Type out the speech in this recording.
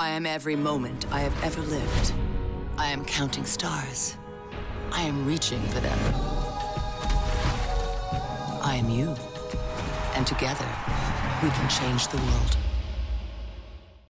I am every moment I have ever lived. I am counting stars. I am reaching for them. I am you. And together, we can change the world.